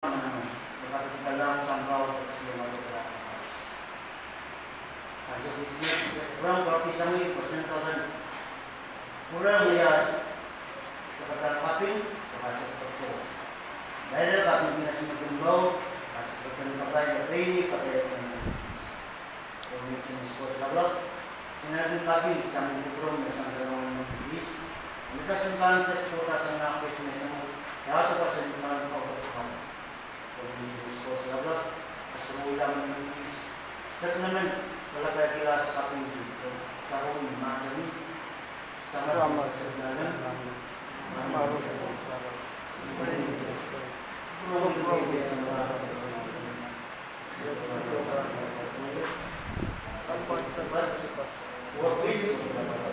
Berkata dalam kurang berarti sangi persentoran kurang bias sekitar kaping termasuk tersebut. Dari kaping bina semakin bau masih berkena pakai berdiri pakai Kemudian sini sekolah sablok Sinadong kaping sa mga kurong na isang dalawang mga bibis. Ang kasangkaan sa kota sa nakapis na isang dato pa Set naman sama sama Thank you.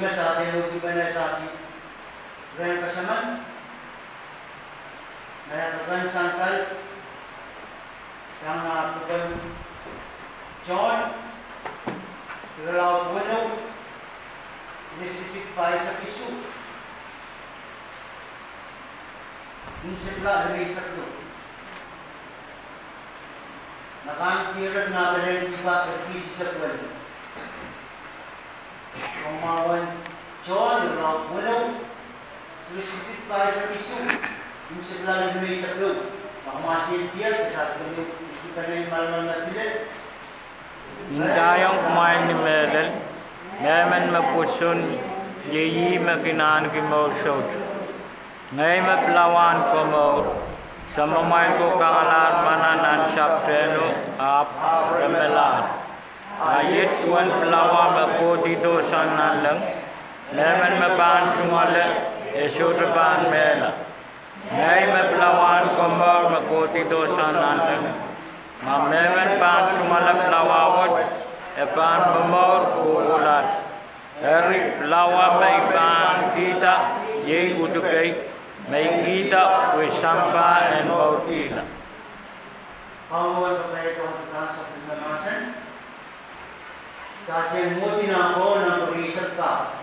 Ina sa asin, huwag iba na sa asin. Ganyan kasaman, nayatagan sansal, sang natugan John, Tiralaw Bueno, inisisip pa sa piso. Yung sipla, may saklo. Nakangkirat na ba rin iba, erkisi sa kwento. Pamawan John, Tiralaw Bueno, inisisip pa sa piso. Yung sipla, may saklo. Makamasin dia, kasasabi, kita na yung malaman na bilit. Indayang kumain ni Medel, Nemen mapusun, yeyi makinan ki mo shot. Ngay maplawan ko mo, sa mamain ko kangalan mananan sap treno ap remelan. Ayit kuan pelawa mapo dito sanan lang, Nemen maban cumale, esot ban mela. Ngay maplawan ko mo mapo dito sanan lang, Mamemen pan cumalap lawawat epan memor kuulat. Dari lawa may kita ye udukai may kita wisampa en bautila. Pangawal pa tayo itong tutang sa pinamasan. Sa siyang mo tinapon ang turisat ka,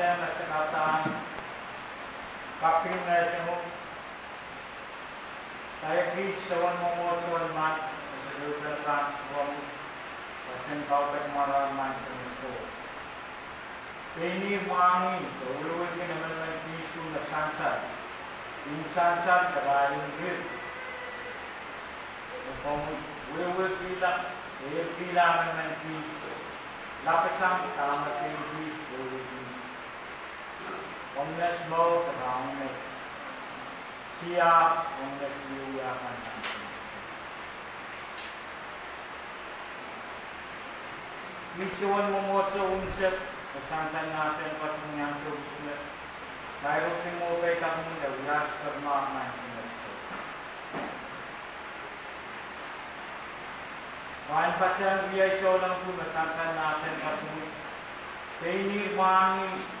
dakan pa siya na sa kataan, kaping na siya mo. Tayo please, sawan mo mo sa man, sa lugar lang, huwag Pasin kau pag mara mindfulness ko. Ini wangi, tulungan ka naman ng peace kung nasansad. इंसान दबाएंगे तो वे वे पीला ये पीला में piece लापसम कामते piece बोली Omnesmo tenang omnes siap omnes juga kan Misiwan mo sa unsep kasantan natin pa sa mga subsulat dahil ni mo kay kami na last karma ng semester Kain pa siya ang VI show lang po kasantan natin pa sa Kay nirmangin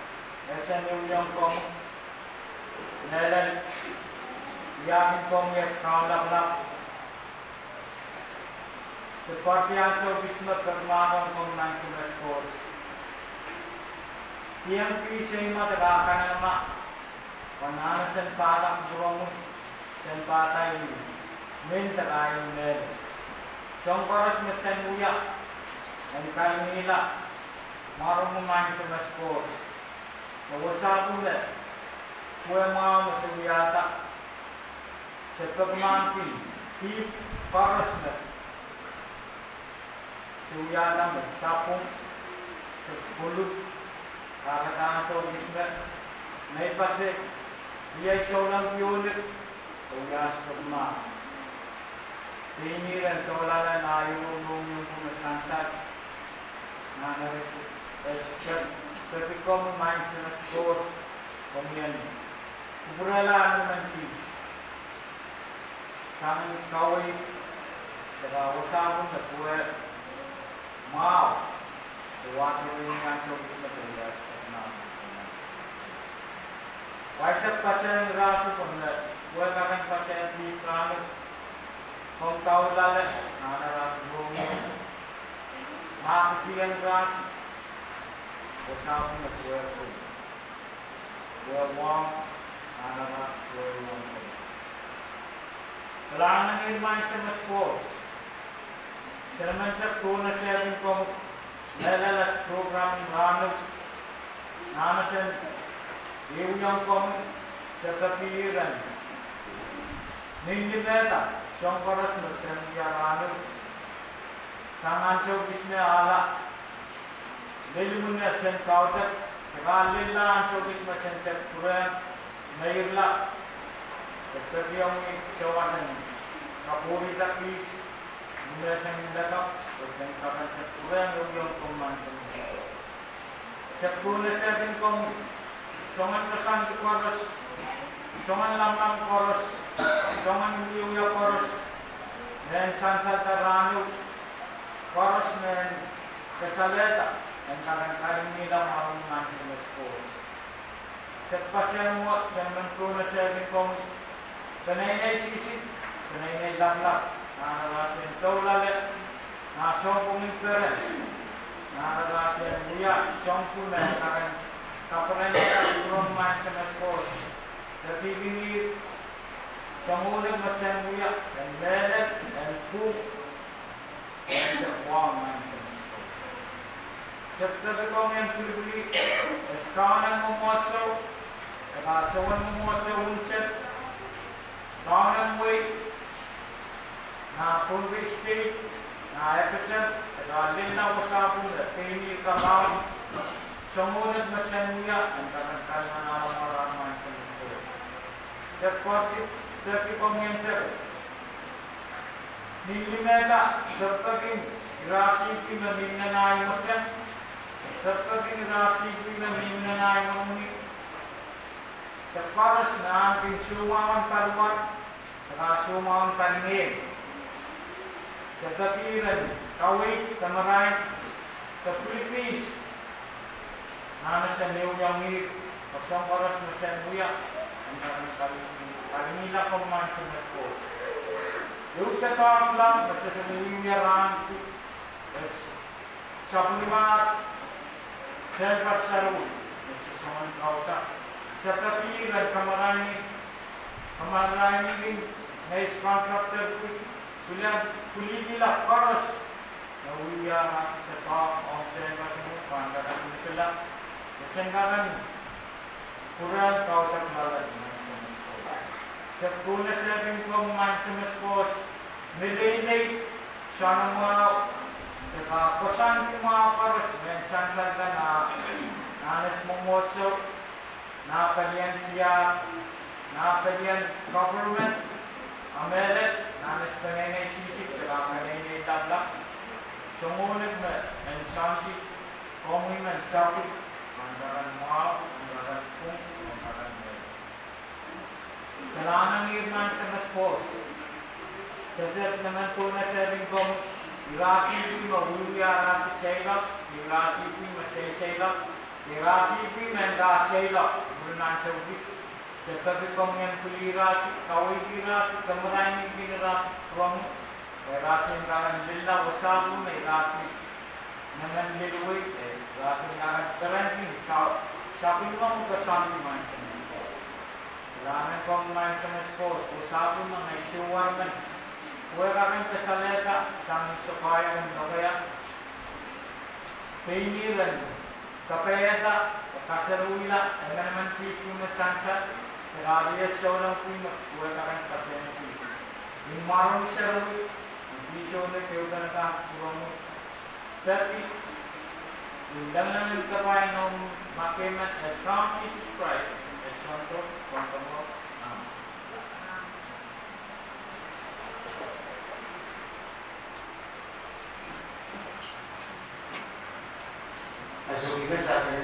SMU.com Nelen Yarn.com Yes Kaunlaklak Separtiyan Bismat Katmanong 19 Sports TMP Sima Tagakanama Panana Senpatak Jurong Senpatay Min Tagayong Nelen Siyang paras na Senmuya ang kanila marunong nga sa mas. Nawasakulat. Kuya mga masaguyata. Sa pagmampi. Tip paras na. Suyata magsapong. Sa bulut. Kakataan sa ubis na. May pasik. Iyay sa ulang yunit. Kuya sa pagmampi. Tiniran tolala na yung there become a mindfulness course communion. Kupunalaan mo ng peace. Sangang saway, nagawasabon na suwe, maw, tuwati rin nga sa mga pagkas at namin. Waisak pa siya ng raso kung na, huwag ka kang pasyan, please, namin. Kung taon lalas, nanarasin mo mo. Makakasiyan raso, pun buat wang ada ras sesuai wang pun Kailangan irman sa mas course. Sila man sa tuna siya kong nalalas program ranok na sa Iunyang kong sa kapiran. Nindimeta, siyang paras na siyang yarano. Sangan siya bisne ala. Δεν είναι ασθενή πόρτα, δεν είναι ασθενή πόρτα, δεν είναι ασθενή πόρτα, δεν είναι ασθενή πόρτα, δεν είναι ασθενή πόρτα, and kalang-kalang nila ang aming mindfulness course. Siya pa siya mo, siya man po na serving kong kanay-nay sisip, kanay-nay yang nakakalasin ito lalit, nakasong pong imperen, nakakalasin yang siyong po na nakakan kapanan niya from mindfulness course. Sa bibigil, sa huling masyan niya, and merit, and poop, and the warm mindfulness. Sa tabi yang pilibuli, eskanan mo motso, kasawan mo motso unset, kanan way, na Punbi State, na episode, sa linaw ko sa akong tini kabaw, sumunod na siya niya, ang kakantal na naman maramang sa gusto. Sa 40, 30 comiencer, Nilimela, sapagin, grasi ki na minanay mo siya, sapagin grasi ki na minanay mo ni, sa paras na aking sumawang talwat, saka sumawang talingin, sa kapiran, kawit, kamaray, sa Philippines, nana sa niyong ngip, pasang paras na siya muya, ang kalimila ko man sa. Yung sa tawag lang, basta sa niliyaran, sa pulimat, sa pasaru, sa saman kauta, sa kapiran, kamarani, kamarani din, na ispankrapter ko, kulihan, kulibila, paras, na uya na sa tawag, ang sa pasaru, pangkatan sila, sa sanggaran, kurang kauta kalalat, sa Diba? Pasan yung mga pares, may sansan ka na nanas mong mocho, napalian siya, napalian government, amelet, nanas ka na yung sisip, diba? Kanina yung tabla. Sumunod mo, may sansi, kung may sabi, mandaran mo ako, mandaran kong, mandaran mo. Kailangan ng ibnan sa mas pos. Sa naman po na serving government, kong irasi pi mahulya si Sheila, irasi pi masayshayla, irasi pi menda Sheila, bulan sa ubis. Sa tabi kong yan kulirasi, kaway kirasi, kamaray ng kinirasi, kruwang, irasi ang karan lila, wasabu, may irasi nangan lilway, eh, irasi ang karan karantin, sa sabi mo mo kasanti man sa Kailangan kong man sa mas post, usapin mo na isuwar man. Huwag kami sa saleta, sa sukaya ng kaya. Painiran, kapayata, kasaruila, ang naman fish mo na sansa, nagariya siya ng pima, huwag kami kasi ng fish. Yung marong sarui, yung pisyo na kayo ka nakakuha mo. Dati, yung lang lang kapay as Christ, Gracias.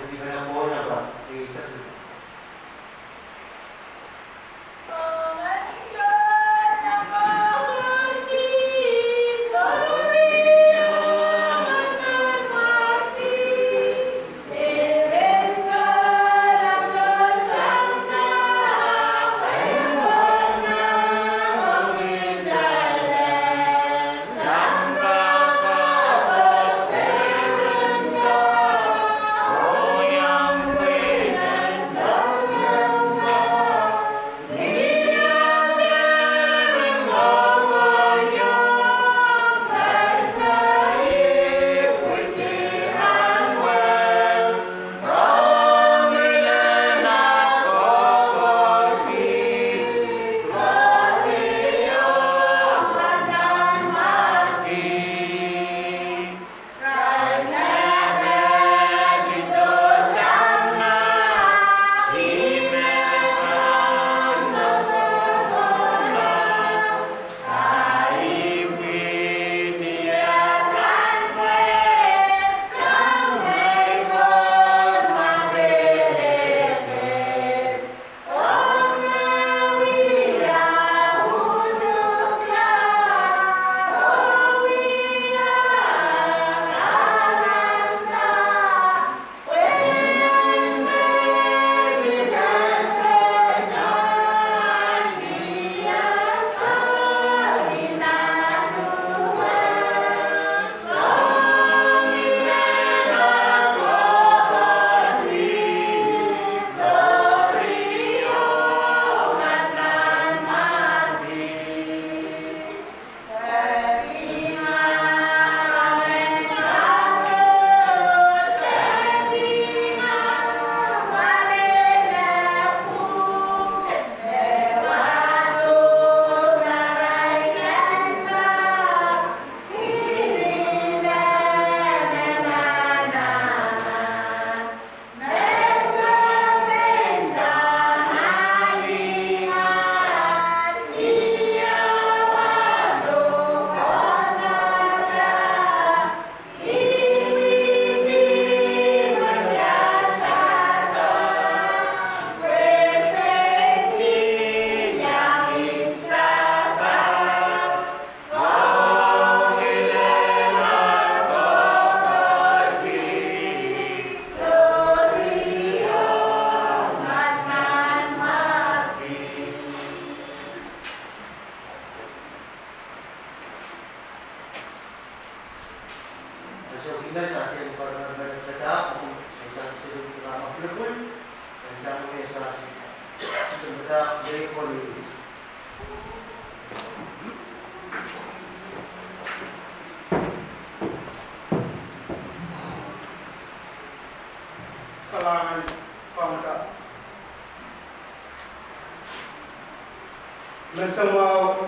Nagsamaw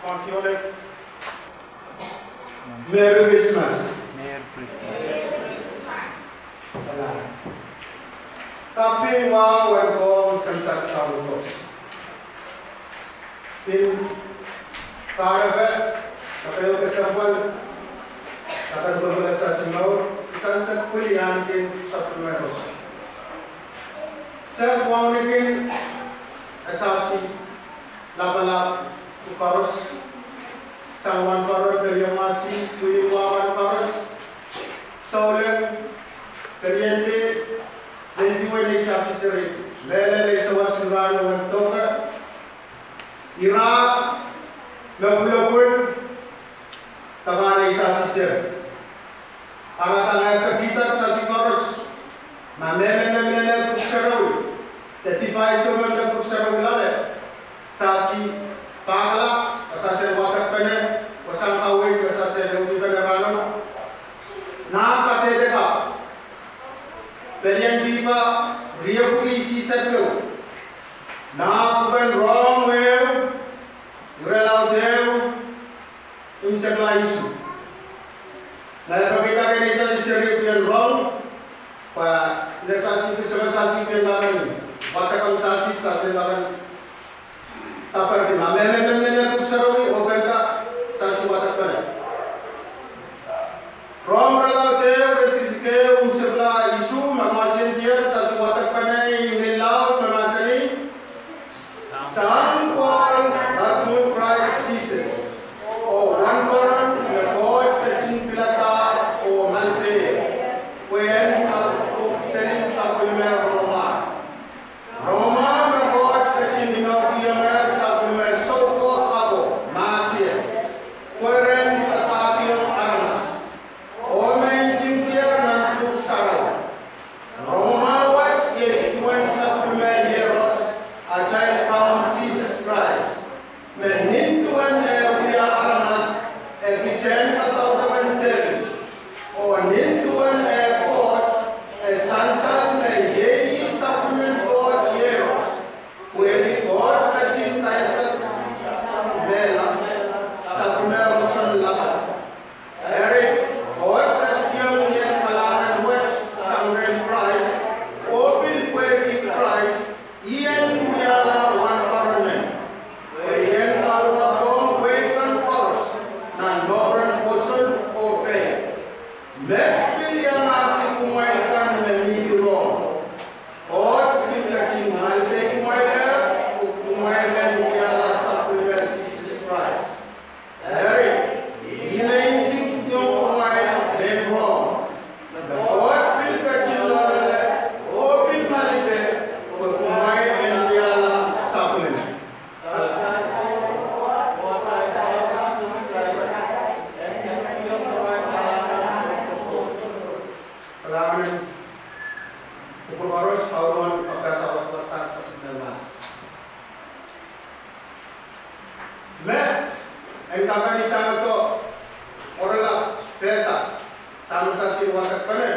pensioner. Merry Christmas. Mayor Christmas. Tapi wa welcome sensas kabuto. Tin karabe kapelo kesambal akan berbeda sa singaw isang sa kulian tin sa primeros. Sa wangnikin Labalab, Ukaros, Sangwan Karos dari Yamasi, Kuyiwawan Karos, Saulen, Teriente, Lentiwe Leisa Sisiri, Lele Leisa Wasurana Wantoka, Ira, Labu-Labun, Tangan Leisa Sisiri. Para tangan kita sa si Karos, Mameme-memene Puksarawi, Tetifai Sumanda Puksarawi Lalek, sa si tapar aqui lá, mas é melhor. Tama sa siwakat pa na.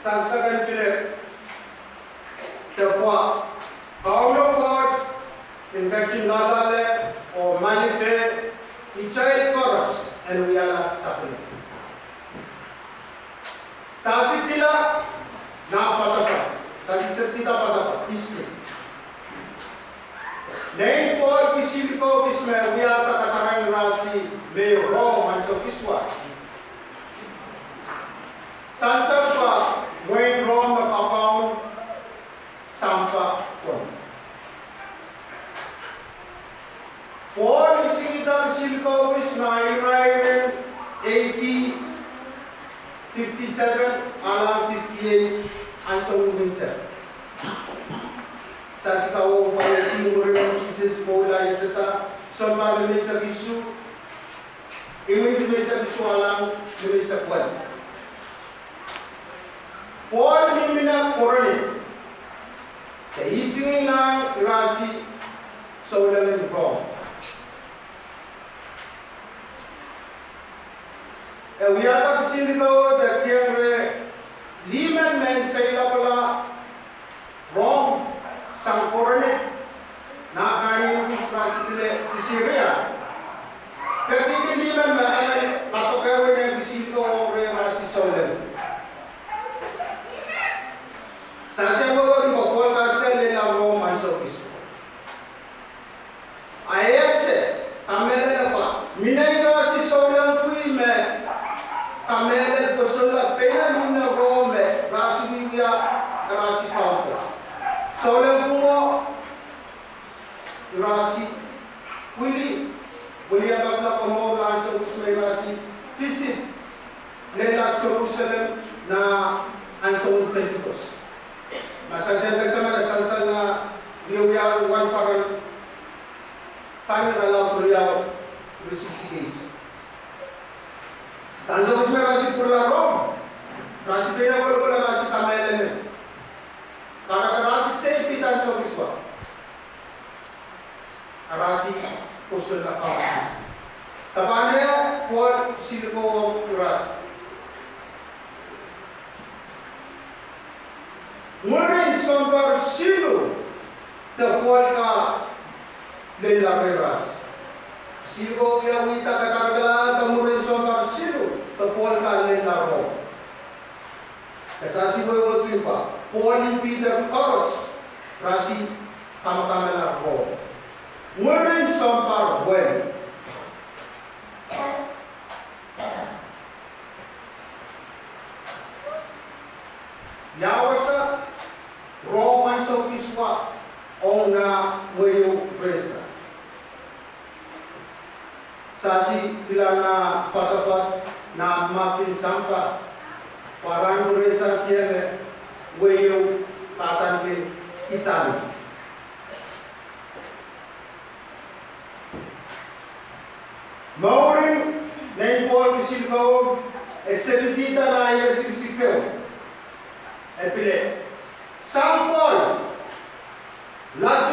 Sanskagan pile, tapwa, kauno coach, infection lalale, o manite, ichai koros, and wiyala sapin. Sasi pila, na patapa, sasi sepita patapa, ismi. Nem por psíquico kisme wiata katarang rasi Saan sa pa? When Rome napapound, saan pa Rome? Paul isikita ang Silcobis na Iranian 80 57 alam 58 ang sa winter. Sa sitaw pa yung tinuloy ng sisis po dahil sa ta sa mga lamig sa bisu. Iwin lamig sa bisu alam lamig sa buwan. Paul himina korone te isingi na irasi sawlele nko e wiya tak silino de kemre limen men sayla pala rom sang korone na kain israsi pile sisiria. Ketika limen men San Salvatore Goffol Castel della Roma Sofiso. Aesse, Tamele Lapa, Minegra si solan qui me, Tamele Posola Pena Mina Rome, Rasuia Rasi Pauta. Solan Puro, Rasi, Willi, William Babla Komo, Lanzo Usme Rasi, Fisit, Nella Jerusalem na Ansel Pentecost. L'associazione personale sansana riuniamo un paran pani kalau beliau bersisi desa. Dan seharusnya rasi pula rom, rasi beda pula pula rasi tamai elemen. Karena rasi safety dan seharusnya. Rasi usul apa? Tapi anda kuat silpo rasi. Murin sondor silu la lela beras. Sibo ya wita kakargala temurin sondor silu tehuaka lela ro. Esasi bo yo timpa. Poli Peter Koros rasi tama-tama na ko. Murin sondor bueno. sasi bila na patapat na mafin sampa parang mure sasi ame weyo tatan ke itali. Maurin na ipo ang silbao e selipita na ayer sisipeo sampol lati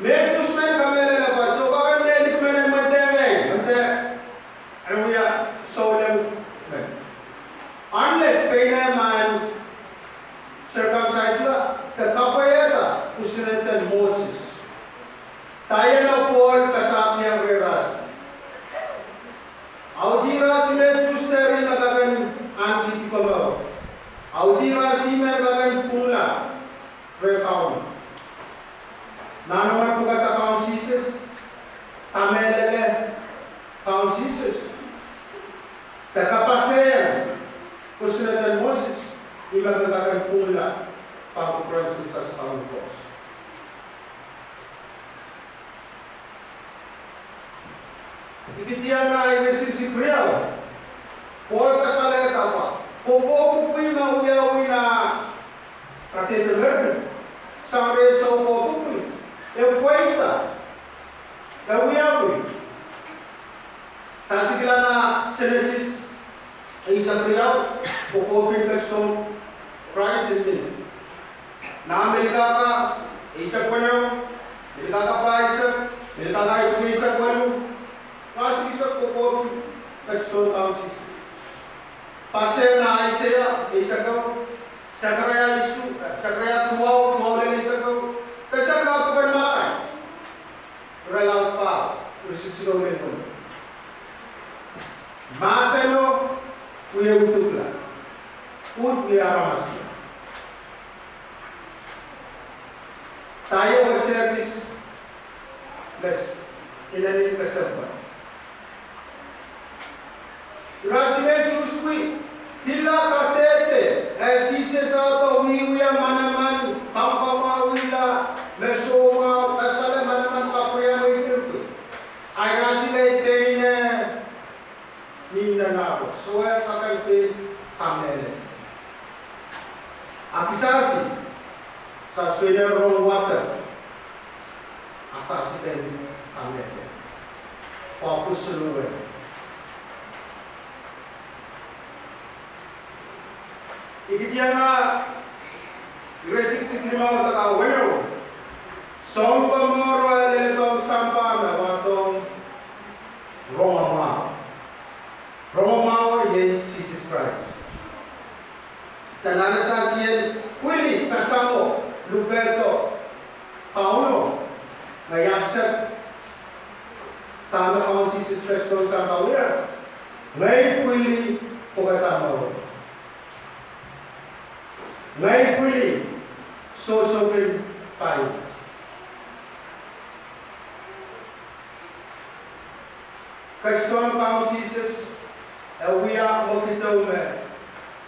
Mesmo os Hubo kupui ma uya uina Kate de merda Sare so mo kupui Eu é Eu uia ui Sasikila na Senesis Isa priau Hubo kupui kastom Price in me Na Amerikata Isa kwenyo Amerikata price Amerikata ipu isa kwenyo Nasi isa kupui Kastom tausis isa ka. Pasel na Isaiah, isa ko, Sagraya isu, sagraya tuau, tuau lele sagrau. Kesa ka bukan makan. Relau pa, resisigo lele. Maseno, kuya utukla. Put kuya ramasi. Tayo service less inani kasabba. रस्में चूस हुई दिल्ला कहते थे ऐसी से साथ हुई हुई मन मन हम पापा उल्ला मैं सोमा असल मन मन पापुया में Tirupati agrasi lai teine ninna water asasi teine tamele. Fokus seluruh ವಿದ್ಯಾನ ಗ್ರಹಿಸಿದ ತಗವೇಳು ಸೋಂಪಮೋರ್ವ ಲೆಲೆತೋಂ ಸಂಪಾನ ವಾತೋಂ ರೋಮಮ ರೋಮಮ ye Jesus Christ. Tanana sa siya kwili kasamo Luberto Paulo. Ngayaksak tama kong Jesus Christ kong sa Paulo ngayon kwili pagkatama ko very pretty social green pipe. Questão para vocês é o dia o que tome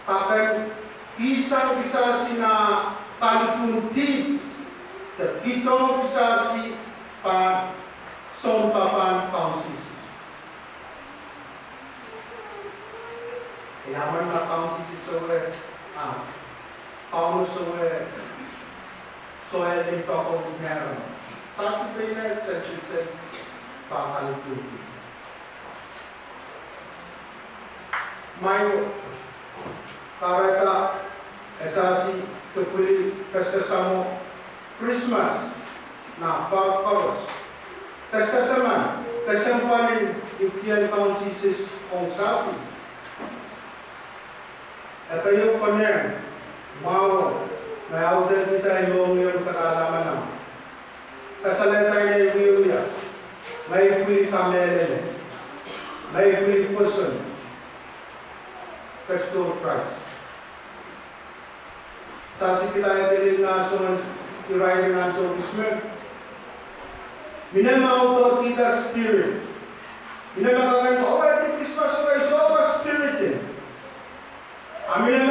papel kisah kisah sina panpunti kitong kisah si pan sompapan pausis. Ilaman na pausis Paulusovaya soil in top of Meron. Sasipela itself is a Pakalukuti. Mayo, Karata, Esasi, Tupuli, Pestasamo, Christmas, na Pagkos. Kaskasaman, kasampanin, Ipian Councisis, Ong Sasi. Ito yung panen, mau na autor kita yung yung kakalaman na kasalatay na yung yung ya may puli kamele may puli person Kristo Christ sa si kita yung piling nga so irayin nga so bismer minamauto kita spirit minamakakan ko oh ito Christmas okay so spirited Amin